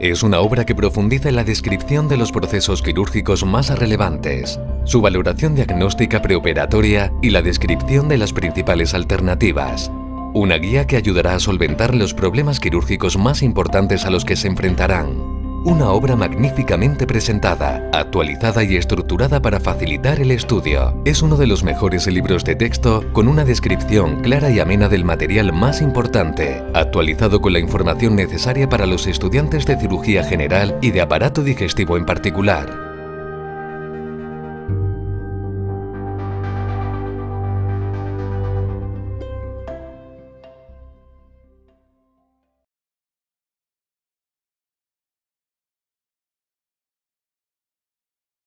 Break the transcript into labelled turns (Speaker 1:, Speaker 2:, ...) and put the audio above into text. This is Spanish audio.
Speaker 1: Es una obra que profundiza en la descripción de los procesos quirúrgicos más relevantes, su valoración diagnóstica preoperatoria y la descripción de las principales alternativas. Una guía que ayudará a solventar los problemas quirúrgicos más importantes a los que se enfrentarán. Una obra magníficamente presentada, actualizada y estructurada para facilitar el estudio. Es uno de los mejores libros de texto con una descripción clara y amena del material más importante, actualizado con la información necesaria para los estudiantes de cirugía general y de aparato digestivo en particular.